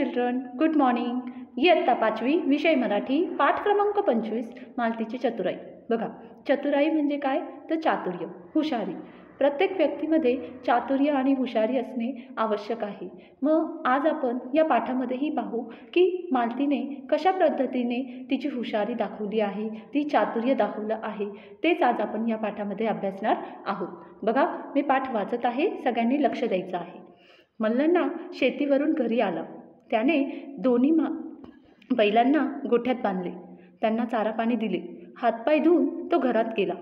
Children good morning इयत्ता पाचवी विषय मराठी पाठ क्रमांक पंचवीस मालतीची चतुराई. बघा चतुराई म्हणजे काय? तर चातुर्य हुशारी. प्रत्येक व्यक्तीमध्ये चातुर्य आणि हुशारी असणे आवश्यक आहे. मग आज आपण या पाठामध्येही पाहू की मालतीने कशा पद्धतीने तिची हुशारी दाखवली आहे ती चातुर्य दाखवलं आहे तेच आज आपण या पाठामध्ये अभ्यासणार आहोत. बघा मी पाठ वाचत आहे सगळ्यांनी लक्ष द्यायचं आहे. मल्लांना शेतीवरून घरी आला. त्याने दोन्ही मा बैलांना गोठ्यात बांधले. त्यांना चारा पाणी दिले. हातपाय धुवून तो घरात गेला.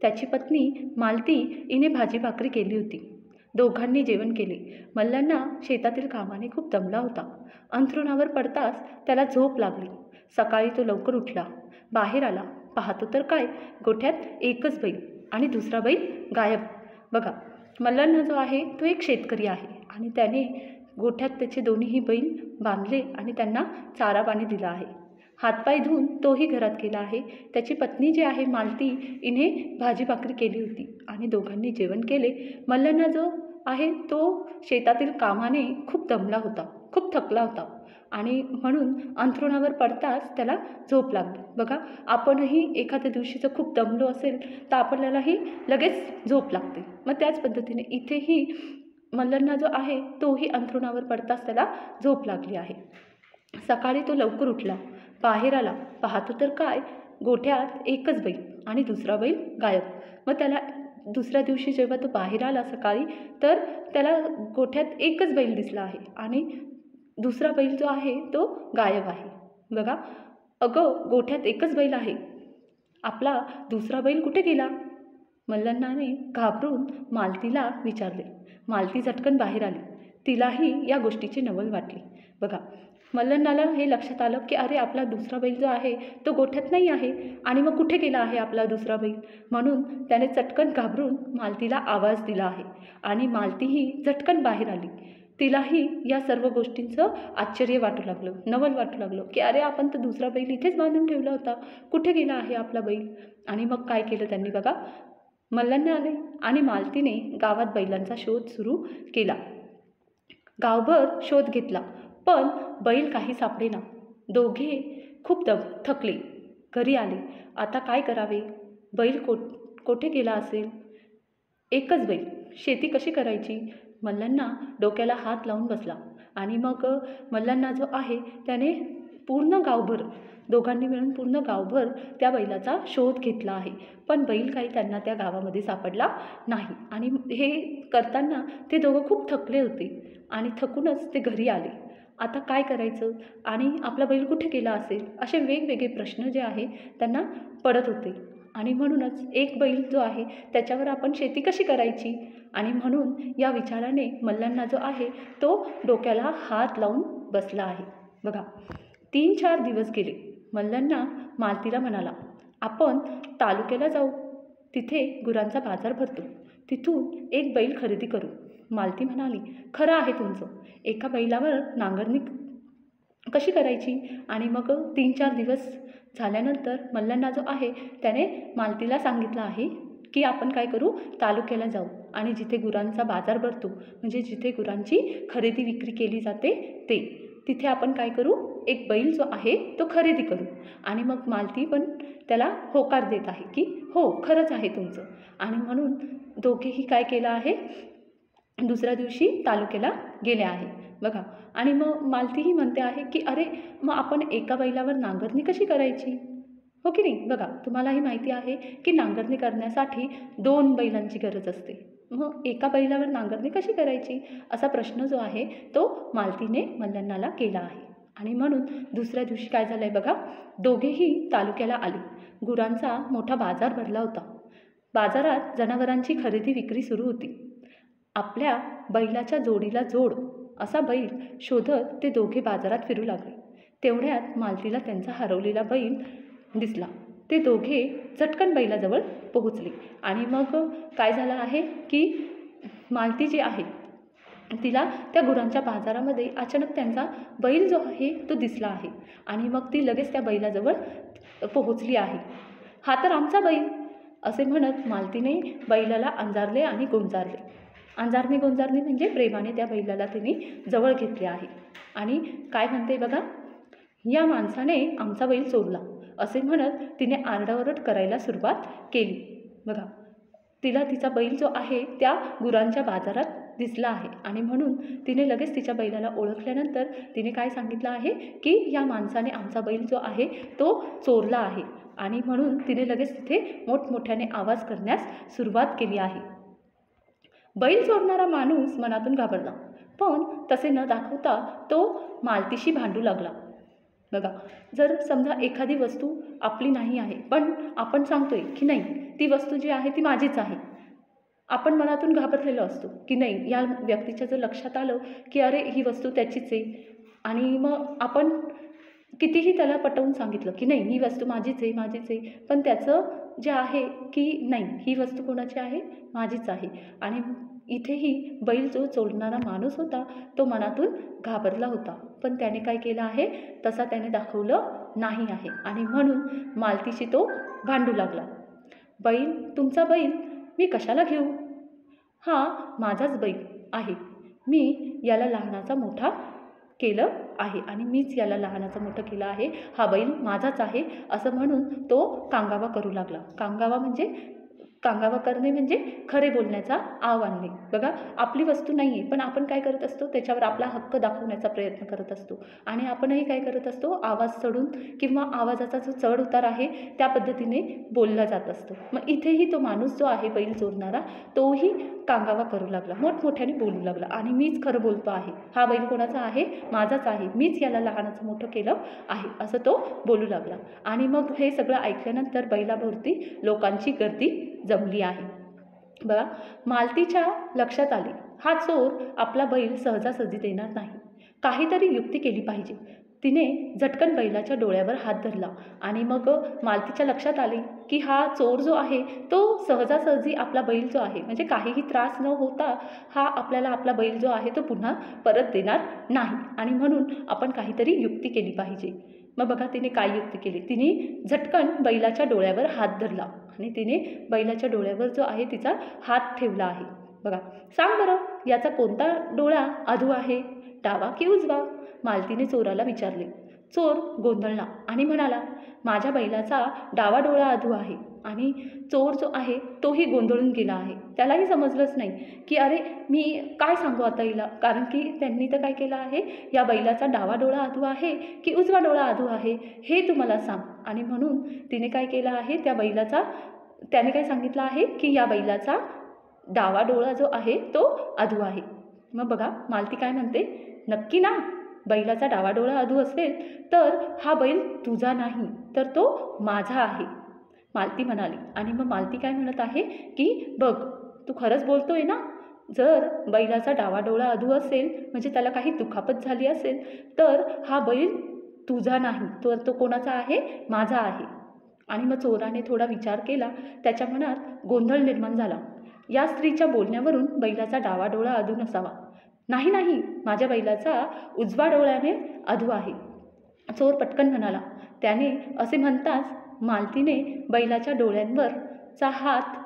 त्याची पत्नी मालती हिने भाजी भाकरी केली होती. दोघांनी जेवण केले. मल्लांना शेतातील कामाने खूप दमला होता. अंथरुणावर पडताच त्याला झोप लागली. सकाळी तो लवकर उठला. बाहेर आला. पाहतो तर काय? गोठ्यात एकच बैल आणि दुसरा बैल गायब. बघा मल्लांना जो आहे तो एक शेतकरी आहे आणि त्याने गोठ्यात त्याचे दोन्हीही बैल बांधले आणि त्यांना चारा पाणी दिला आहे. हातपाय धुवून तोही घरात गेला आहे. त्याची पत्नी जी आहे मालती हिने भाजी भाकरी केली होती आणि दोघांनी जेवण केले. मल्लना जो आहे तो शेतातील कामाने खूप दमला होता खूप थकला होता आणि म्हणून अंथरुणावर पडताच त्याला झोप लागली. बघा आपणही एखाद्या दिवशी जर खूप दमलो असेल तर आपल्यालाही लगेच झोप लागते. मग त्याच पद्धतीने इथेही मल्लरना जो आहे तोही अंथरुणावर पडताच त्याला झोप लागली आहे. सकाळी तो लवकर उठला. बाहेर आला. पाहतो तर काय? गोठ्यात एकच बैल आणि दुसरा बैल गायब. मग त्याला दुसऱ्या दिवशी जेव्हा तो बाहेर आला सकाळी तर त्याला गोठ्यात एकच बैल दिसला आहे आणि दुसरा बैल जो आहे तो गायब आहे. बघा अगं गोठ्यात एकच बैल आहे. आपला दुसरा बैल कुठे गेला? मल्लन्नाने घाबरून मालतीला विचारले. मालती झटकन बाहेर आली. तिलाही या गोष्टीची नवल वाटली. बघा मल्लन्नाला हे लक्षात आलं की अरे आपला दुसरा बैल जो आहे तो गोठ्यात नाही आहे आणि मग कुठे गेला आहे आपला दुसरा बैल? म्हणून त्याने चटकन घाबरून मालतीला आवाज दिला आहे आणि मालतीही झटकन बाहेर आली. तिलाही या सर्व गोष्टींचं आश्चर्य वाटू लागलं नवल वाटू लागलं की अरे आपण तर दुसरा बैल इथेच बांधून ठेवला होता. कुठे गेला आहे आपला बैल? आणि मग काय केलं त्यांनी? बघा मल्लांना आले आणि मालतीने गावात बैलांचा शोध सुरू केला. गावभर शोध घेतला पण बैल काही सापडेना. दोघे खूप दम थकले. घरी आले. आता काय करावे? बैल को कोठे गेला असेल? एकच बैल. शेती कशी करायची? मल्लांना डोक्याला हात लावून बसला. आणि मग मल्लांना जो आहे त्याने पूर्ण गावभर दोघांनी मिळून पूर्ण गावभर त्या बैलाचा शोध घेतला आहे. पण बैल काही त्यांना त्या गावामध्ये सापडला नाही. आणि हे करताना ते दोघं खूप थकले होते आणि थकूनच ते घरी आले. आता काय करायचं? आणि आपला बैल कुठे गेला असेल? असे वेगवेगळे प्रश्न जे आहे त्यांना पडत होते. आणि म्हणूनच एक बैल जो आहे त्याच्यावर आपण शेती कशी करायची? आणि म्हणून या विचाराने मल्लांना जो आहे तो डोक्याला हात लावून बसला आहे. बघा. तीन चार दिवस गेले. मल्लांना मालतीला म्हणाला आपण तालुक्याला जाऊ. तिथे गुरांचा बाजार भरतो. तिथून एक बैल खरेदी करू. मालती म्हणाली खरं आहे तुमचं. एका बैलावर नांगरणी कशी करायची? आणि मग तीन चार दिवस झाल्यानंतर मल्लांना जो आहे त्याने मालतीला सांगितलं आहे की आपण काय करू? तालुक्याला जाऊ. आणि जिथे गुरांचा बाजार भरतो म्हणजे जिथे गुरांची खरेदी विक्री केली जाते ते. तिथे आपण काय करू? एक बैल जो आहे तो खरेदी करू. आणि मग मालती पण त्याला होकार देत आहे की हो खरंच आहे तुमचं. आणि म्हणून दोघेही काय केलं आहे? दुसऱ्या दिवशी तालुक्याला गेले आहे. बघा. आणि मग मालतीही म्हणते आहे की अरे मग आपण एका बैलावर नांगरणी कशी करायची? हो की नाही? बघा. तुम्हालाही माहिती आहे की नांगरणी करण्यासाठी दोन बैलांची गरज असते. मग एका बैलावर नांगरणी कशी करायची? असा प्रश्न जो आहे तो मालतीने मल्लन्नाला केला आहे. आणि म्हणून दुसऱ्या दिवशी काय झालं आहे बघा दोघेही तालुक्याला आले. गुरांचा मोठा बाजार भरला होता. बाजारात जनावरांची खरेदी विक्री सुरू होती. आपल्या बैलाच्या जोडीला जोड असा बैल शोधत ते दोघे बाजारात फिरू लागले. तेवढ्यात मालतीला त्यांचा हरवलेला बैल दिसला. ते दोघे चटकन बैलाजवळ पोहोचले. आणि मग काय झालं आहे की मालती जी आहे तिला त्या गुरांच्या बाजारामध्ये अचानक त्यांचा बैल जो आहे तो दिसला आहे. आणि मग ती लगेच त्या बैलाजवळ पोहोचली आहे. हा तर आमचा बैल असे म्हणत मालतीने बैलाला अंजारले आणि गुंजारले. अंजारणी गोंजारणी म्हणजे प्रेमाने त्या बैलाला तिने जवळ घेतले आहे. आणि काय म्हणते बघा या माणसाने आमचा बैल चोरला. असे म्हणत तिने आरडाओरड करायला सुरुवात केली. बघा तिला तिचा बैल जो आहे त्या गुरांच्या बाजारात दिसला आहे आणि म्हणून तिने लगेच तिच्या बैलाला ओळखल्यानंतर तिने काय सांगितलं आहे? की या माणसाने आमचा बैल जो आहे तो चोरला आहे आणि म्हणून तिने लगेच तिथे मोठमोठ्याने आवाज करण्यास सुरुवात केली आहे. बैल चोरणारा माणूस मनातून घाबरला पण तसे न दाखवता तो मालतीशी भांडू लागला. बघा जर समजा एखादी वस्तू आपली नाही आहे पण आपण सांगतो आहे की नाही ती वस्तू जी आहे ती माझीच आहे. आपण मनातून घाबरलेलो असतो की नाही या व्यक्तीच्या जर लक्षात आलं की अरे ही वस्तू त्याचीच आहे. आणि मग आपण कितीही त्याला पटवून सांगितलं की नाही ही वस्तू माझीच आहे माझीच आहे पण त्याचं जे आहे की नाही ही वस्तू कोणाची आहे? माझीच आहे. आणि इथेही बैल जो चोरणारा माणूस होता तो मनातून घाबरला होता. पण त्याने काय केलं आहे? तसा त्याने दाखवलं नाही आहे. आणि म्हणून मालतीशी तो भांडू लागला. बैल तुमचा बैल मी कशाला घेऊ? हा माझाच बैल आहे. मी याला लहानाचा मोठा केलं आहे आणि मीच याला लहानाचा मोठं केलं आहे. हा बैल माझाच आहे असं म्हणून तो कांगावा करू लागला. कांगावा म्हणजे कांगावा करणे म्हणजे खरे बोलण्याचा आव आणणे बघा आपली वस्तू नाही आहे पण आपण काय करत असतो? त्याच्यावर आपला हक्क दाखवण्याचा प्रयत्न करत असतो. आणि आपणही काय करत असतो? आवाज चढून किंवा आवाजाचा जो चढ उतार आहे त्या पद्धतीने बोलला जात असतो. मग इथेही तो माणूस जो आहे बैल चोरणारा तोही कांगावा करू लागला. मोठमोठ्याने बोलू लागला. आणि मीच खरं बोलतो आहे. हा बैल कोणाचा आहे? माझाच आहे. मीच याला लहानाचं मोठं केलं आहे असं तो बोलू लागला. आणि मग हे सगळं ऐकल्यानंतर बैलाभोवती लोकांची गर्दी जमली आहे. बघा मालतीच्या लक्षात आले. हा चोर आपला बैल सहजासहजी देणार नाही. काहीतरी युक्ती केली पाहिजे. तिने झटकन बैलाच्या डोळ्यावर हात धरला आणि मग मालतीच्या लक्षात आले की हा चोर जो आहे तो सहजासहजी आपला बैल जो आहे म्हणजे काहीही त्रास न होता हा आपल्याला आपला बैल जो आहे तो पुन्हा परत देणार नाही. आणि म्हणून आपण काहीतरी युक्ती केली पाहिजे. मग बघा तिने काय युक्ती केली? तिने झटकन बैलाच्या डोळ्यावर हात धरला आणि तिने बैलाच्या डोळ्यावर जो आहे तिचा हात ठेवला आहे. बघा सांग बरं याचा कोणता डोळा अधू आहे? डावा की उजवा? मालतीने चोराला विचारले. चोर गोंधळला आणि म्हणाला माझ्या बैलाचा डावा डोळा अधू आहे. आणि चोर जो आहे तोही गोंधळून गेला आहे. त्यालाही समजलंच नाही की अरे मी काय सांगू आता हिला? कारण की त्यांनी तर काय केलं आहे? या बैलाचा डावा डोळा अधू आहे की उजवा डोळा अधू आहे? हे तू मला सांग. आणि म्हणून तिने काय केलं आहे? त्या बैलाचा त्याने काय सांगितलं आहे की या बैलाचा डावा डोळा जो आहे तो अधू आहे. मग बघा मालती काय म्हणते? नक्की ना बैलाचा डावा डोळा अधू असेल तर हा बैल तुझा नाही तर तो माझा आहे. मालती म्हणाली. आणि मग मालती काय म्हणत आहे की बघ तू खरंच बोलतो आहे ना? जर बैलाचा डावा डोळा अधू असेल म्हणजे त्याला काही दुखापत झाली असेल तर हा बैल तुझा नाही. तर तो कोणाचा आहे? माझा आहे. आणि मग चोराने थोडा विचार केला. त्याच्या मनात गोंधळ निर्माण झाला. या स्त्रीच्या बोलण्यावरून बैलाचा डावा डोळा अधू नसावा. नाही नाही माझ्या बैलाचा उजवा डोळ्याने अधू आहे. चोर पटकन म्हणाला. त्याने असे म्हणताच मालतीने बैलाच्या डोळ्यांवरचा हात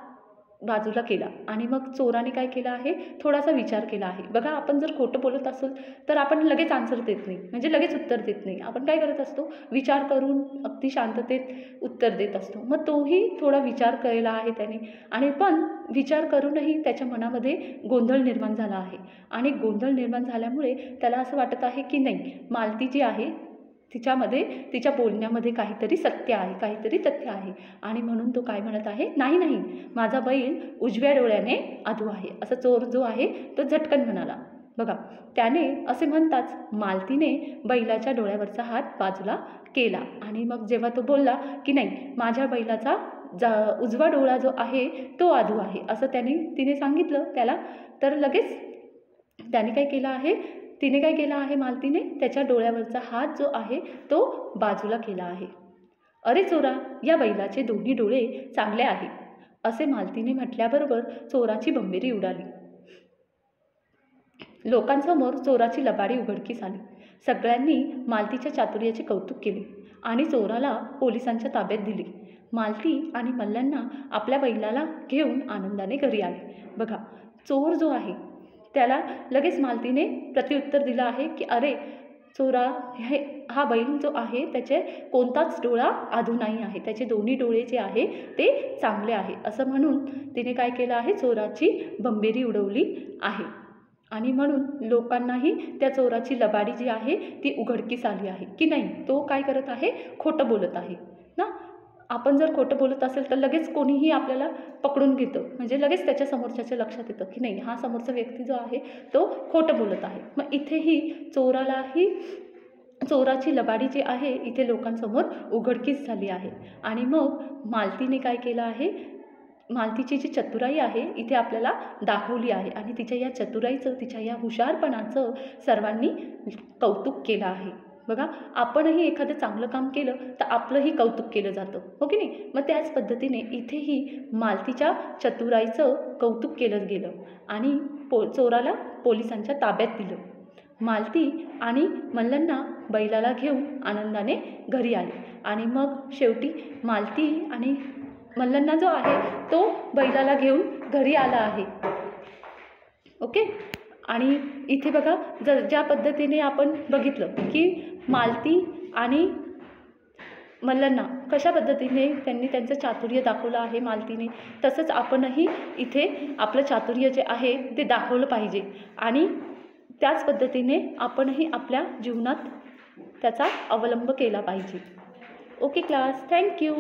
बाजूला केला आणि मग चोराने काय केलं आहे? थोडासा विचार केला आहे. बघा आपण जर खोटं बोलत असेल तर आपण लगेच आन्सर देत नाही. म्हणजे लगेच उत्तर देत नाही. आपण काय करत असतो? विचार करून अगदी शांततेत उत्तर देत असतो. मग तोही थोडा विचार केला आहे त्याने. आणि पण विचार करूनही त्याच्या मनामध्ये गोंधळ निर्माण झाला आहे. आणि गोंधळ निर्माण झाल्यामुळे त्याला असं वाटत आहे की नाही मालती जी आहे तिच्यामध्ये तिच्या बोलण्यामध्ये काहीतरी सत्य आहे काहीतरी तथ्य आहे. आणि म्हणून तो काय म्हणत आहे नाही नाही माझा बैल उजव्या डोळ्याने अधू आहे. असं चोर जो आहे तो झटकन म्हणाला. बघा त्याने असे म्हणताच मालतीने बैलाच्या डोळ्यावरचा हात बाजूला केला. आणि मग जेव्हा तो बोलला की नाही माझ्या बैलाचा जा उजवा डोळा जो आहे तो अधू आहे. असं त्याने तिने सांगितलं त्याला. तर लगेच त्याने काय केलं आहे तिने काय केलं आहे मालतीने? त्याच्या डोळ्यावरचा हात जो आहे तो बाजूला केला आहे. अरे चोरा या बैलाचे दोन्ही डोळे चांगले आहे असे मालतीने म्हटल्याबरोबर चोराची बंबेरी उडाली. लोकांसमोर चोराची लबाडी उघडकीस आली. सगळ्यांनी मालतीच्या चातुर्याचे कौतुक केले आणि चोराला पोलिसांच्या ताब्यात दिले. मालती आणि मल्ल्यांना आपल्या बैलाला घेऊन आनंदाने घरी आले. बघा चोर जो आहे त्याला लगेच मालतीने प्रत्युत्तर दिलं आहे की अरे चोरा हे हा बैल जो आहे त्याचे कोणताच डोळा आधू नाही आहे. त्याचे दोन्ही डोळे जे आहे ते चांगले आहे. असं म्हणून तिने काय केलं आहे? चोराची बंबेरी उडवली आहे. आणि म्हणून लोकांनाही त्या चोराची लबाडी जी आहे ती उघडकीस आली आहे. की नाही? तो काय करत आहे? खोटं बोलत आहे. आपण जर खोटं बोलत असेल तर लगेच कोणीही आपल्याला पकडून घेतं. म्हणजे लगेच त्याच्या समोरच्याच्या लक्षात येतं की नाही हा समोरचा व्यक्ती जो आहे तो खोटं बोलत आहे. मग इथेही चोरालाही चोराची लबाडी जी आहे इथे लोकांसमोर उघडकीच झाली आहे. आणि मग मालतीने काय केलं आहे? मालतीची जी चतुराई आहे इथे आपल्याला दाखवली आहे. आणि तिच्या या चतुराईचं तिच्या या हुशारपणाचं सर्वांनी कौतुक केलं आहे. बघा आपणही एखादं चांगलं काम केलं तर आपलंही कौतुक केलं जातं. हो की नाही? मग त्याच पद्धतीने इथेही मालतीच्या चतुराईचं कौतुक केलं गेलं आणि पो चोराला पोलिसांच्या ताब्यात दिलं. मालती आणि मल्लंना बैलाला घेऊन आनंदाने घरी आले. आणि मग शेवटी मालती आणि मल्लंना जो आहे तो बैलाला घेऊन घरी आला आहे. ओके? आणि इथे बघा ज ज्या पद्धतीने आपण बघितलं की मालती आणि मल्लांना कशा पद्धतीने त्यांनी त्यांचं चातुर्य दाखवलं आहे मालतीने तसंच आपणही इथे आपलं चातुर्य जे आहे ते दाखवलं पाहिजे. आणि त्याच पद्धतीने आपणही आपल्या जीवनात त्याचा अवलंब केला पाहिजे. Okay class thank you!